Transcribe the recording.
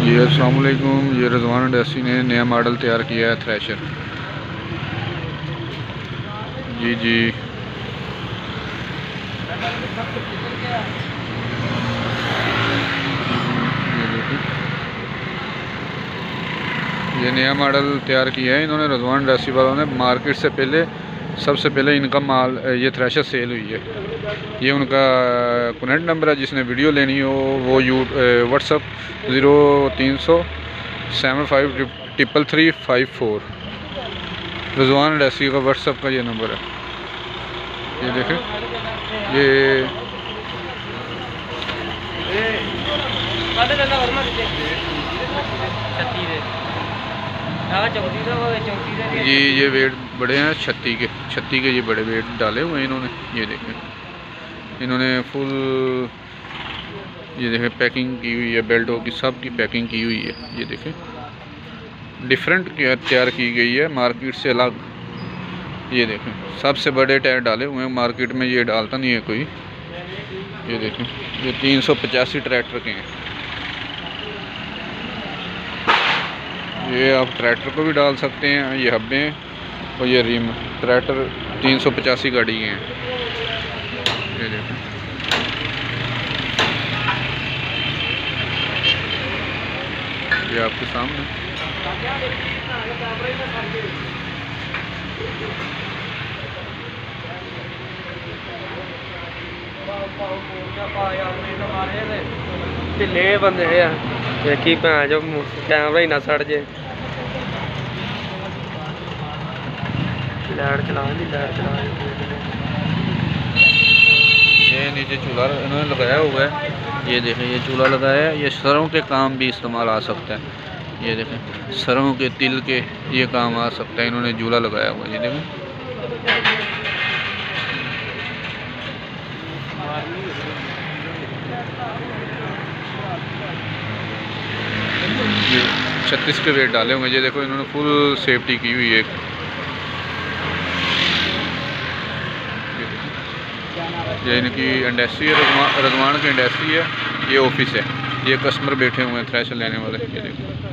ये असलकुम ये रजवान इंडस्ट्री ने नया मॉडल तैयार किया है थ्रेशर। जी जी। नया मॉडल तैयार किया है। इन्होंने रजवान इंडस्ट्री वालों ने मार्केट से पहले, सबसे पहले इनका माल ये थ्रेशर सेल हुई है। ये उनका कनेक्ट नंबर है, जिसने वीडियो लेनी हो, वो यू व्हाट्सअप ज़ीरो तीन सौ seven five triple three five four Rizwan industry का व्हाट्सअप का ये नंबर है। ये देखें, ये जी ये वेट बड़े हैं छत्ती के छत्ती के ये बड़े वेट डाले हुए हैं इन्होंने ये देखें। इन्होंने फुल ये देखें पैकिंग की हुई है बेल्टों की सब की पैकिंग की हुई है ये देखें। डिफरेंट तैयार की गई है मार्केट से अलग ये देखें। सबसे बड़े टायर डाले हुए हैं मार्केट में ये डालता नहीं है कोई। ये देखें ये तीन सौ पचासी ट्रैक्टर के हैं। ये आप ट्रैक्टर को भी डाल सकते हैं ये हब्बे हैं और ये रिम ट्रैक्टर तीन सौ पचासी गाड़ी के हैं ये देखें ये आपके सामने ਢਿੱਲੇ ਬੰਦੇ ਆ ਵੇਖੀ ਭੈਣ ਜੋ ਕੈਮਰਾ ਹੀ ਨਾ ਸੜ ਜੇ लाइट चला दी लाइट चला ये नीचे चूल्हा इन्होंने लगाया हुआ है। ये देखें, ये चूल्हा लगाया है। ये सरों के काम भी इस्तेमाल आ सकता है। ये देखें, सरों के तिल के ये काम आ सकता है। इन्होंने चूल्हा लगाया हुआ है, ये देखें। छत्तीस के वेट डाले होंगे। ये देखो, इन्होंने फुल सेफ्टी की हुई है। ये इनकी इंडस्ट्री है रजवान की इंडस्ट्री है, ये ऑफ़िस है, ये कस्टमर बैठे हुए हैं थ्रेशर लेने वाले, ये देखो।